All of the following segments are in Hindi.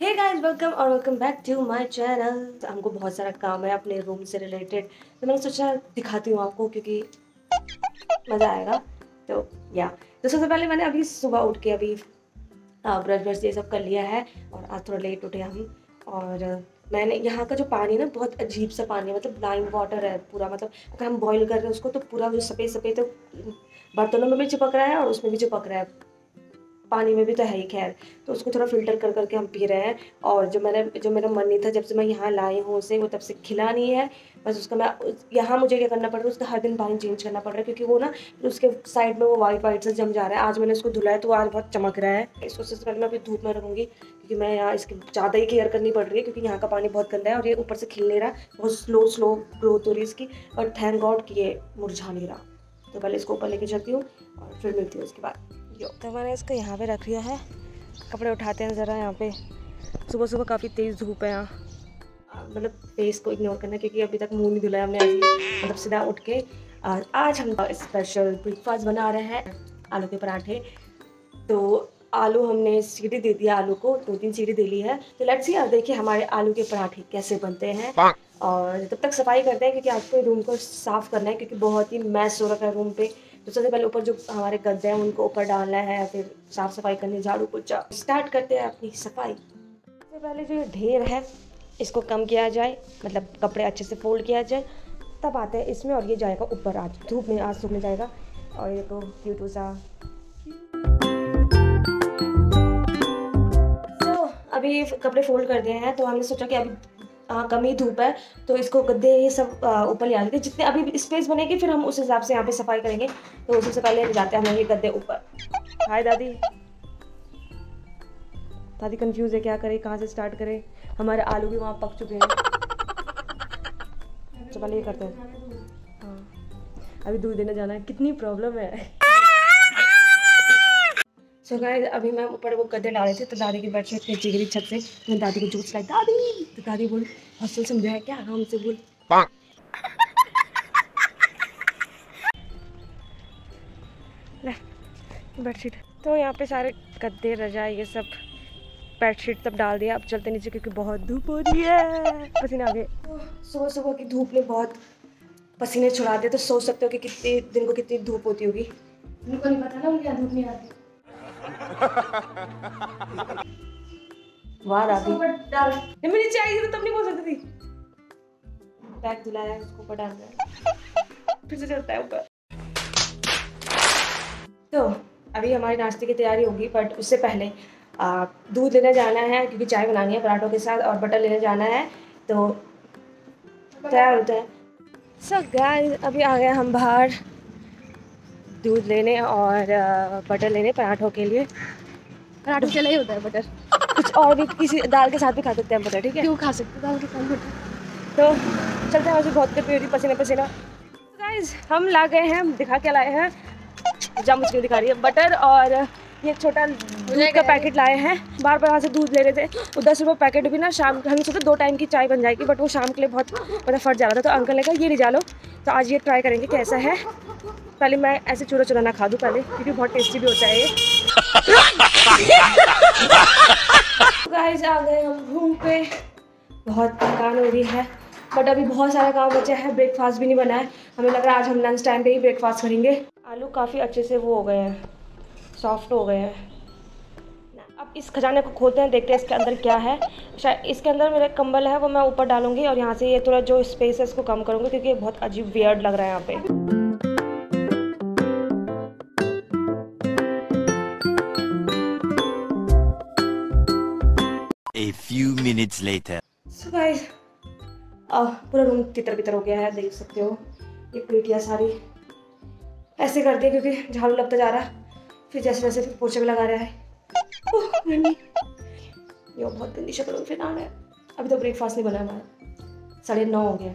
हे गाइस वेलकम और welcome back to my channel हमको बहुत सारा काम है अपने रूम से रिलेटेड तो मैंने सोचा दिखाती हूँ आपको क्योंकि मज़ा आएगा। तो या तो सबसे पहले मैंने अभी सुबह उठ के अभी ब्रश ब्रश ये सब कर लिया है और आज थोड़ा लेट उठे हम। और मैंने यहाँ का जो पानी है ना, बहुत अजीब सा पानी है मतलब लाइम वाटर है पूरा मतलब अगर हम बॉईल कर रहे हैं उसको तो पूरा जो सफ़ेद सफ़ेद तो बर्तनों में भी चिपक रहा है और उसमें भी चिपक रहा है। पानी में भी तो है ही खैर। तो उसको थोड़ा फ़िल्टर कर करके हम पी रहे हैं। और जो मैंने, जो मेरा मन नहीं था, जब से मैं यहाँ लाई हूँ उसे, वो तब से खिला नहीं है। बस उसका मैं यहाँ मुझे क्या करना पड़ रहा है, उसका हर दिन पानी चेंज करना पड़ रहा है, क्योंकि वो ना, उसके साइड में वो वाइट वाइट से जम जा रहा है। आज मैंने उसको धुलाया तो आज बहुत चमक रहा है। इसको सबसे पहले मैं अभी धूप में रखूँगी, क्योंकि मैं यहाँ इसकी ज़्यादा ही केयर करनी पड़ रही है, क्योंकि यहाँ का पानी बहुत गंदा है और ये ऊपर से खिल नहीं रहा। बहुत स्लो स्लो ग्रोथ हो रही है इसकी। और थैंक गॉड कि ये मुरझा नहीं रहा। तो पहले इसको ऊपर लेके चलती हूँ और फिर मिलती हूँ उसके बाद। यो तो मैंने इसको यहाँ पे रख लिया है। कपड़े उठाते हैं ज़रा यहाँ पे। सुबह सुबह काफ़ी तेज़ धूप है यहाँ। मतलब फेस को इग्नोर करना क्योंकि अभी तक मुँह नहीं धुलाया हमने आज। मतलब सीधा उठ के और आज हम स्पेशल ब्रेकफास्ट बना रहे हैं आलू के पराठे। तो आलू हमने सीढ़ी दे दिया आलू को दो तीन सीढ़ी दे ली है। तो लेट्स सी अब देखिए हमारे आलू के पराठे कैसे बनते हैं। और तब तक सफ़ाई करते हैं क्योंकि आज आपको रूम को साफ़ करना है क्योंकि बहुत ही मैस हो रखा है रूम पे। तो सबसे पहले ऊपर जो हमारे गद्दे हैं, उनको ऊपर डालना है, फिर साफ़ सफ़ाई करनी झाड़ू पोछा। स्टार्ट करते हैं अपनी सफ़ाई। सबसे पहले जो ढेर है, इसको कम किया जाए मतलब कपड़े अच्छे से फोल्ड किया जाए, तब आते हैं इसमें और ये जाएगा ऊपर आज। धूप में, आज सूखने जाएगा। और ये तो क्यूटू सा। अभी कपड़े फोल्ड कर दिए हैं तो हमने सोचा कि अभी आ, कम ही धूप है तो इसको गद्दे ये सब ऊपर ले आ लेते जितने अभी स्पेस बनेगी फिर हम उस हिसाब से यहाँ पे सफ़ाई करेंगे। तो सबसे पहले ले जाते हैं हम ये गद्दे ऊपर। हाय दादी। दादी कंफ्यूज है क्या करे कहाँ से स्टार्ट करें? हमारे आलू भी वहाँ पक चुके हैं। पहले ये करते हैं। हाँ। अभी दूध देने जाना है। कितनी प्रॉब्लम है। सो so गाइस अभी मैं ऊपर वो गद्दे डाले थे तो दादी की बेडशीट नीचे गिरी छत से। तो दादी को जूस लाई दादी! तो दादी बोल हॉस्टल समझा, है क्या? आराम से बोल। बेडशीट तो यहाँ पे सारे गद्दे, रजा, ये सब बेडशीट सब डाल दिया। अब चलते नीचे क्योंकि बहुत धूप हो रही है। पसीने आ गए सुबह सुबह की धूप ने बहुत पसीने छुड़ा दिए तो सोच सकते हो कि कितने दिन को कितनी धूप होती होगी। उनको नहीं पता ना यहाँ धूप नहीं आती। वाह राधी। डाल। जब मैं थी तो तब नहीं बोल सकती थी। बैग धुलाया उसको ऊपर डाल दिया। फिर से चलता है ऊपर। तो अभी हमारी नाश्ते की तैयारी होगी बट उससे पहले दूध लेने जाना है क्योंकि चाय बनानी है पराठों के साथ और बटर लेने जाना है। तो तैयार होता है। सो गाइस अभी आ गए हम बाहर। दूध लेने और बटर लेने पराठों के लिए। पराठों के लिए होता है बटर कुछ और भी किसी दाल के साथ भी खा सकते हैं बटर ठीक है? क्यों खा सकते हैं? दाल के साथ बटर तो चलते हैं मुझे बहुत गर्मी हो रही पसीना पसीना। गाइस हम ला गए हैं दिखा के लाए हैं। जब मुझे दिखा रही है बटर और ये छोटा दूध का पैकेट लाए हैं। बार बार वहाँ से दूध ले रहे थे। वो दस रुपये पैकेट भी ना शाम हमें सोचे दो टाइम की चाय बन जाएगी बट वो शाम के लिए बहुत मतलब फट जा रहा था। तो अंकल ने कहा, ये ले जा लो। तो आज ये ट्राई करेंगे कैसा है। पहले मैं ऐसे चूरा चूरा ना खा दूँ पहले, क्योंकि बहुत टेस्टी भी होता है ये। आ गए हम घूम पे। बहुत थकान हो रही है बट अभी बहुत सारा काम बचा है। ब्रेकफास्ट भी नहीं बना है। हमें लग रहा है आज हम लंच टाइम पे ही ब्रेकफास्ट करेंगे। आलू काफ़ी अच्छे से वो हो गए हैं। सॉफ्ट हो गए हैं। अब इस खजाने को खोलते हैं देखते हैं इसके अंदर क्या है। शायद इसके अंदर मेरा कंबल है वो मैं ऊपर डालूँगी और यहाँ से ये थोड़ा जो स्पेस है इसको कम करूँगी क्योंकि ये बहुत अजीब वियर्ड लग रहा है यहाँ पे। A few minutes later. So guys, uh, पूरा रूम तितर बितर हो गया है देख सकते हो। ये प्लेटियाँ सारी ऐसे कर दी क्योंकि झाड़ू लगता जा रहा है। फिर जैसे जैसे फिर पोछे भी लगा रहा है। ये बहुत गंदी शक्ल फिर आ रहा है अभी तो ब्रेकफास्ट नहीं बना हमारा। साढ़े नौ हो गया।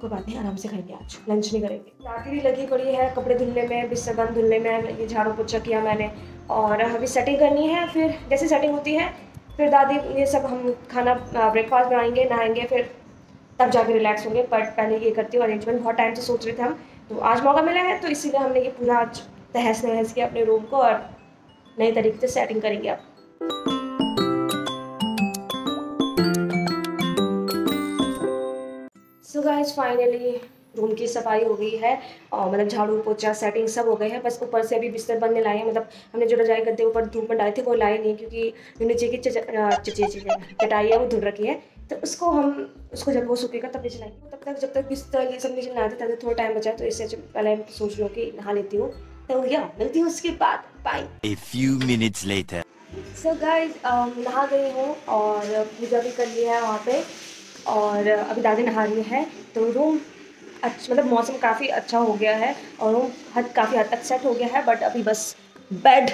कोई बात नहीं, आराम से खाएँगे आज। लंच नहीं करेंगे। भी लगी पड़ी है, कपड़े धुलने में, बिस्तर बंद धुलने में, ये झाड़ू पोछा किया मैंने। और अभी सेटिंग करनी है, फिर जैसे सेटिंग होती है, फिर दादी, ये सब हम खाना ब्रेकफास्ट बनाएँगे, नहाएँगे, फिर तब जाके रिलैक्स होंगे। बट पहले ये करती हूँ अरेंजमेंट बहुत टाइम से सोच रहे थे हम। तो आज मौका मिला है तो इसीलिए हमने ये पूरा आज तहस नहस के अपने रूम को और नए तरीके से सेटिंग करेंगे आप। सो फाइनली रूम की सफ़ाई हो गई है और मतलब झाड़ू पोछा सेटिंग सब हो गए हैं। बस ऊपर से अभी बिस्तर बनने लाए हैं। मतलब हमने जो रजाई गद्दे ऊपर धूप में डाले थे, वो लाए नहीं क्योंकि नीचे की चचे चटाई है, वो धुल रखी है। तो उसको हम, उसको जब वो सूखेगा, तब नीचे लाएँगे। तब तक जब तक बिस्तर ये सब नीचे लाते तब तक थोड़ा टाइम बचा तो इससे अच्छा पहले सोच रही हूँ कि नहा लेती हूँ। तो या मिलती हूँ उसके बाद। Bye A few minutes later. So so guys नहा गई हूँ और पूजा भी कर लिया है वहाँ पे और अभी दादी नहा रही है। तो रूम अच्छा मतलब मौसम काफ़ी अच्छा हो गया है और रूम हद काफ़ी हद तक सेट हो गया है बट अभी बस बेड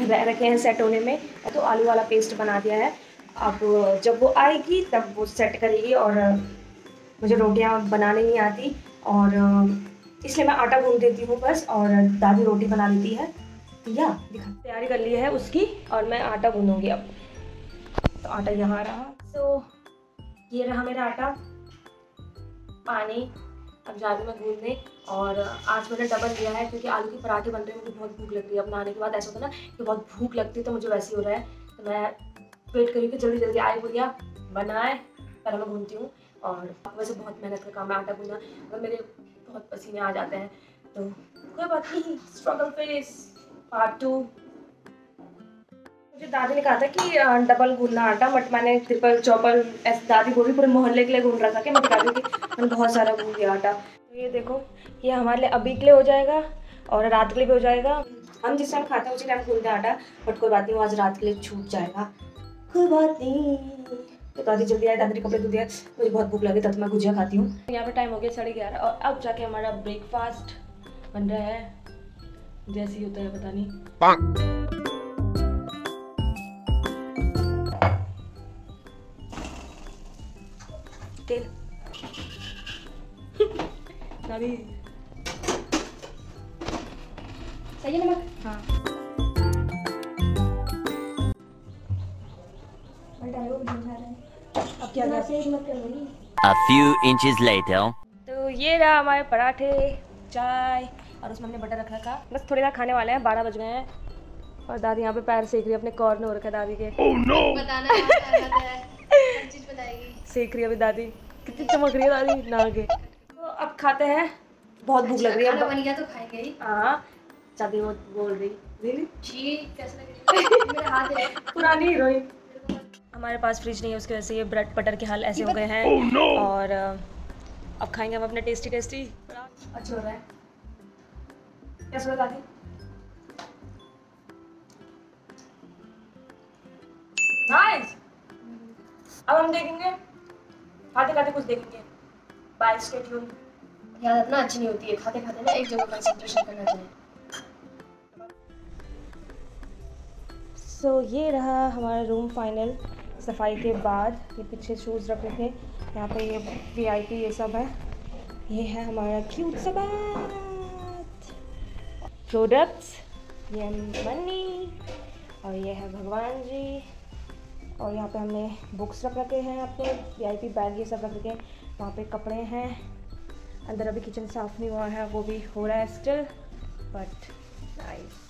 रह रखे हैं सेट होने में। तो आलू वाला पेस्ट बना दिया है। अब जब वो आएगी तब वो सेट करेगी और मुझे रोटियाँ बनाने नहीं आती और इसलिए मैं आटा गूंद देती हूँ बस और दादी रोटी बना लेती है। या, दिखा, तैयारी कर ली है उसकी और मैं आटा गूंदूँगी अब। तो आटा यहाँ रहा। तो ये रहा मेरा आटा। पानी, अब जा रही मैं गूंदने और आज मैंने डबल लिया है क्योंकि आलू के पराठे बन रहे हैं, मुझे बहुत भूख लग रही है। अब नहाने के बाद ऐसा होता है ना कि बहुत भूख लगती है तो मुझे वैसे ही रहा है। तो मैं वेट करी कि जल्दी जल्दी आए बुढ़िया बनाए पहले मैं घूमती हूँ और वैसे बहुत मेहनत का काम है आटा गूंदना। अगर मेरे बहुत पसीने आ जाते हैं। तो कोई बात नहीं स्ट्रगल फेस पार्ट टू मुझे दादी ने कहा था कि डबल गूंदना आटा बट मैंने ट्रिपल चौपल, ऐसे दादी को भी पूरे मोहल्ले के लिए रहा था कि मैं दिखा दी थी मैंने बहुत सारा गूंद दिया आटा। तो ये देखो, ये हमारे लिए अभी के लिए हो जाएगा और रात के लिए भी हो जाएगा। हम जिस टाइम खाते हैं, उसी टाइम गूंदते आटा बट कोई बात नहीं, वो आज रात के लिए छूट जाएगा। कोई बात नहीं। तो दादी जल्दी आए दादी कपड़े धो दिया। मुझे बहुत भूख लगी तब मैं गुजिया खाती हूँ। यहाँ पे टाइम हो गया साढ़े ग्यारह और अब जाके हमारा ब्रेकफास्ट बन रहा है। जैसे ही होता है पता नहीं। तेल। दादी सही है नमक? हाँ। क्या A few inches later. तो ये रहा हमारे पराठे चाय और उसमें हमने बटर रखा था। बस थोड़ी देर खाने वाले हैं बारह बज गए हैं। और दादी यहाँ पे पैर सेक रही है अपने कॉर्न हो रखा है दादी के। Oh no! बताना हर चीज़ बताएगी। सेक रही है अभी दादी। कितनी चमक रही है दादी ना के। तो अब खाते हैं। बहुत भूख लग रही है बन गया तो खाएँगे हाँ। दादी वो बोल रही। जी कैसे लग रही है? मेरा हाथ पुरानी हीरोइन। हमारे पास फ्रिज नहीं है उसकी वजह से ये ब्रेड बटर के हाल ऐसे हो गए हैं। Oh no! और अब खाएँगे हम अपने टेस्टी टेस्टी अच्छा हो रहा है। कैसा लगा दादी नाइस अब हम देखेंगे। खाते खाते कुछ देखेंगे। बाय स्टे ट्यून याद ना अच्छी नहीं होती है। खाते खाते ना एक जगह कंसंट्रेशन करना चाहिए। सो ये रहा हमारा रूम फाइनल सफ़ाई के बाद ये पीछे शूज़ रखे थे यहाँ पे ये वीआईपी ये सब है। ये है हमारा क्यूट सा बात। प्रोडक्ट्स ये मनी और ये है भगवान जी। और यहाँ पे हमने बुक्स रख रखे हैं अपने वीआईपी बैग ये सब रख रखे हैं। वहाँ पे कपड़े हैं। अंदर अभी किचन साफ़ नहीं हुआ है, वो भी हो रहा है स्टिल बट नाइस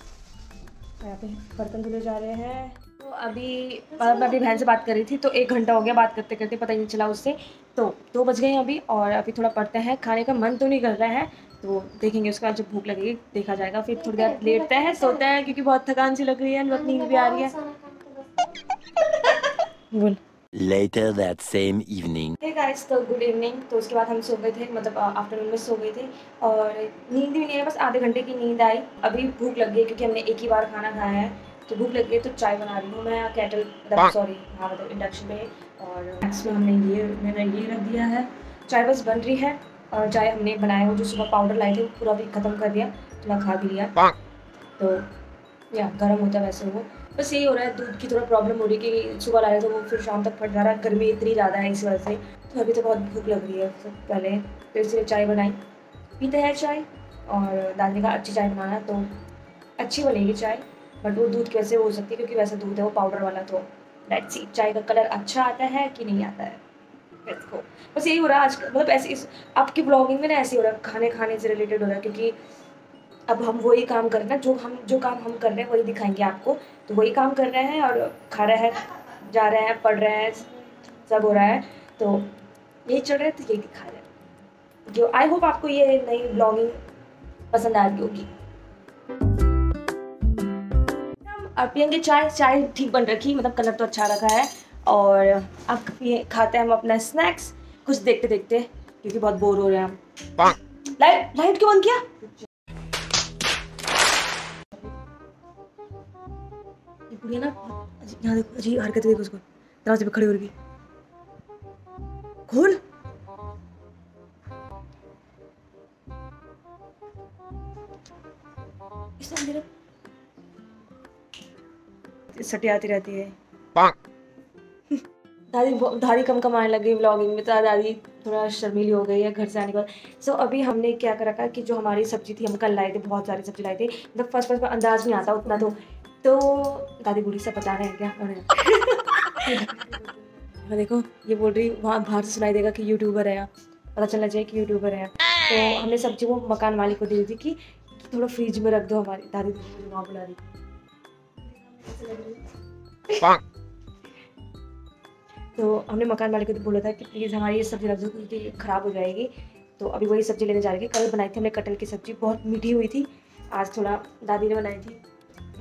यहाँ पे बर्तन धुले जा रहे हैं। तो अभी मैं अपनी बहन से बात कर रही थी तो एक घंटा हो गया बात करते करते पता ही नहीं चला उससे। तो दो बज गए हैं अभी और अभी थोड़ा पढ़ते हैं। खाने का मन तो नहीं कर रहा है तो देखेंगे उसके बाद जब भूख लगेगी देखा जाएगा। फिर थोड़ी देर लेटते हैं सोते हैं क्योंकि बहुत थकान सी लग रही है बहुत नींद भी आ रही है। बोल। Later that same evening. Hey guys तो गुड इवनिंग तो उसके बाद हम सो गए थे मतलब आफ्टरनून में सो गए थे और नींद भी नहीं है बस आधे घंटे की नींद आई। अभी भूख लग गई क्योंकि हमने एक ही बार खाना खाया है। तो भूख लग गई तो चाय बना रही हूँ मैं केटल मतलब सॉरी हाँ मतलब इंडक्शन में। और नेक्स्ट में हमने ये मैंने ये रख दिया है। चाय बस बन रही है और चाय हमने बनाया वो जो सुबह पाउडर लाए थे वो पूरा भी ख़त्म कर दिया थोड़ा खा भी लिया। तो या गर्म होता है वैसे वो। बस यही हो रहा है दूध की थोड़ा प्रॉब्लम हो रही है कि सुबह लाया तो वो फिर शाम तक फट जा रहा है गर्मी इतनी ज़्यादा है इस वजह से। तो अभी तो बहुत भूख लग रही है तो पहले फिर से चाय बनाई। पीते हैं चाय और दादी का अच्छी चाय बनाना तो अच्छी बनेगी चाय। बट वो दूध की हो सकती है? क्योंकि वैसे दूध है, वो पाउडर वाला तो लेट्स सी चाय का कलर अच्छा आता है कि नहीं आता है? बस यही हो रहा है आज मतलब ऐसे इस आपकी ब्लॉगिंग में ना ऐसे हो रहा है, खाने खाने से रिलेटेड हो रहा है, क्योंकि अब हम वही काम कर रहे हैं, जो हम, जो काम हम कर रहे हैं, वही दिखाएँगे आपको। तो वही काम कर रहे हैं और खा रहे हैं, जा रहे हैं, पढ़ रहे हैं, सब हो रहा है। तो यही चल रहा है तो यही दिखा रहे हैं। जो आई होप आपको ये नई ब्लॉगिंग पसंद आ रही होगी। अब पियेंगे चाय चाय ठीक बन रखी मतलब कलर तो अच्छा रखा है। और अब पिए खाते हैं हम अपना स्नैक्स कुछ देखते देखते क्योंकि बहुत बोर हो रहे हैं हम। लाइट लाइट क्यों बंद किया? ये बुढ़िया ना यहाँ देखो अजीब हरकत देखो उसको। दरवाजे पे खड़ी हो रही। खोल। इस अंदर सटी आती रहती है। दादी दादी कम कमाने लग गई व्लॉगिंग में तो दादी थोड़ा शर्मीली हो गई है घर से आने के बाद। सो अभी हमने क्या कर रखा कि जो हमारी सब्ज़ी थी हम कल लाए थे बहुत सारी सब्ज़ी लाए थे। मतलब फ़र्स्ट फ़र्स्ट में अंदाज नहीं आता उतना तो तो दादी बूढ़ी से बता रहे हैं क्या? हाँ देखो ये बोल रही वहाँ बाहर से सुनाई देगा कि यूट्यूबर है। पता चलना चाहिए कि यूट्यूबर है। तो हमने सब्ज़ी वो मकान मालिक को दे दी थी कि, कि थोड़ा फ्रिज में रख दो हमारी। दादी वहाँ बुला रही। तो हमने मकान मालिक को तो बोला था कि प्लीज़ हमारी ये सब्ज़ी रख दो ख़राब हो जाएगी। तो अभी वही सब्ज़ी लेने जा रही थी कल बनाई थी हमने कटहल की सब्ज़ी बहुत मीठी हुई थी। आज थोड़ा दादी ने बनाई थी।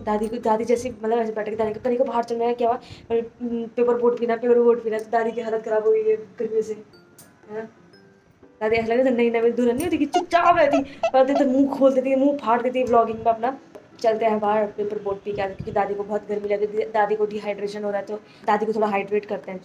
दादी को दादी जैसे मतलब ऐसे बैठ दादी को कहीं को बाहर चलना है क्या हुआ? हम्म, पेपर बोट पीना पेपर बोट पीना तो दादी की हालत ख़राब हो गई है गर्मी से। है? ना दादी ऐसा लगा था नहीं नहीं दुल्हन नहीं होती चुपचाप रहती। पर तो मुँह खोल देती मुँह फाड़ देती व्लॉगिंग में अपना। चलते हैं बाहर पेपर बोट पी के आते क्योंकि दादी को बहुत गर्मी लगी थी। दादी को डिहाइड्रेशन हो रहा है तो दादी को थोड़ा हाइड्रेट करते हैं।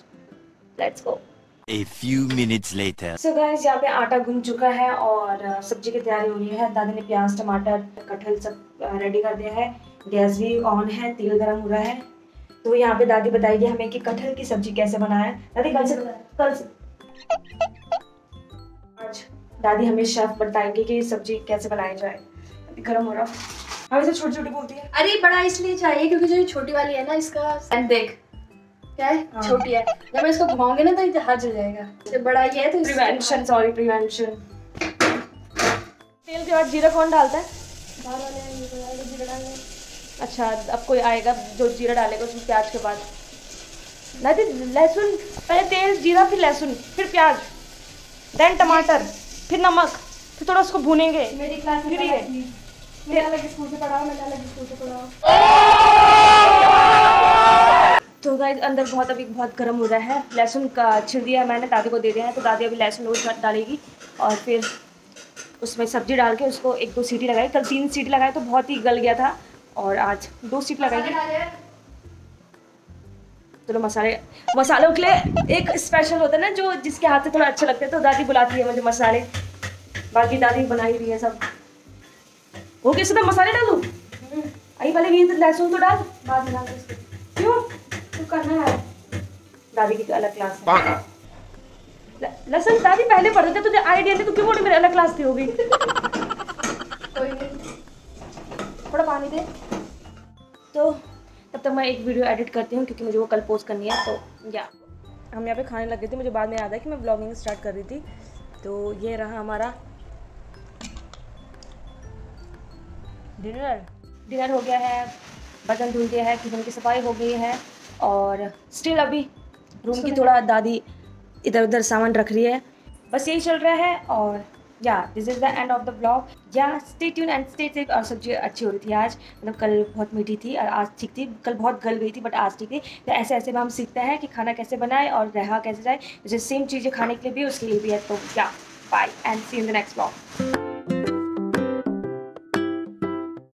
Let's go A few minutes later. सो गाइस यहाँ पे आटा गूंद चुका है और सब्ज़ी की तैयारी हो रही है। दादी ने प्याज टमाटर कटहल सब रेडी कर दिया है। गैस भी ऑन है तेल गर्म हो रहा है। तो यहाँ पे दादी बताएगी हमें कि कटहल की सब्ज़ी कैसे बनाए। दादी कल से कल से। आज दादी हमें शेफ बताएँगे कि सब्ज़ी कैसे बनाई जाए। अभी गर्म हो रहा। हमें से छोटी छोटी बोलती है। अरे बड़ा इसलिए चाहिए क्योंकि जो छोटी वाली है ना इसका एंड देख। क्या है? हाँ। छोटी है। जब मैं इसको घुमाऊँगी ना तो ये जल जाएगा। बड़ा ये है तो प्रिवेंशन सॉरी प्रिवेंशन तेल के बाद जीरा कौन डालता है? अच्छा अब कोई आएगा जो जीरा डालेगा उसमें प्याज के बाद। दादी लहसुन पहले तेल जीरा फिर लहसुन फिर प्याज देन टमाटर फिर नमक फिर थोड़ा उसको भूनेंगे। मेरी क्लास में। तो गाइस अंदर बहुत अभी बहुत गर्म हो रहा है। लहसुन का छिड़ दिया मैंने, दादी को दे दिया है तो दादी अभी लहसुन रोज डालेगी और फिर उसमें सब्ज़ी डाल के उसको एक दो सीटी लगाई। कल तीन सीटी लगाई तो बहुत ही गल गया था और आज दो सीट लगाएगी चलो मसाले मसालों के लिए एक स्पेशल होता है ना, जो जिसके हाथ से थोड़ा अच्छा लगता है तो दादी बुलाती है मुझे मसाले। बाकी दादी बना ही रही है सब। हो गया सब मसाले डालू? आई पहले ये तो लहसुन तो डाल। बाद में डाल क्यों? तू करना है दादी की तो अलग क्लास है। ल- लहसुन दादी पहले पढ़ते थे तुझे आइडिया नहीं तू क्यों बोल रही मेरी अलग क्लास थी होगी कोई नहीं। थोड़ा पानी दे। तो तब तक मैं एक वीडियो एडिट करती हूँ क्योंकि मुझे वो कल पोस्ट करनी है तो या। हम यहाँ पे खाने लग गए थे मुझे बाद में याद है कि मैं ब्लॉगिंग स्टार्ट कर रही थी। तो ये रहा हमारा डिनर। डिनर हो गया है बर्तन धुल गया है किचन की सफ़ाई हो गई है और स्टिल अभी रूम की थोड़ा दादी इधर उधर सामान रख रही है। बस यही चल रहा है और yeah this is the end of the blog yeah stay tune and stay safe और सब्ज़ी अच्छी हो रही थी आज। मतलब कल बहुत मीठी थी और आज ठीक थी। कल बहुत गल गई थी बट आज ठीक थी। तो ऐसे ऐसे में हम सीखते हैं कि खाना कैसे बनाए और रहा कैसे जाए। जैसे सेम चीज़ें खाने के लिए भी उसके लिए भी है। तो yeah bye and see in the next blog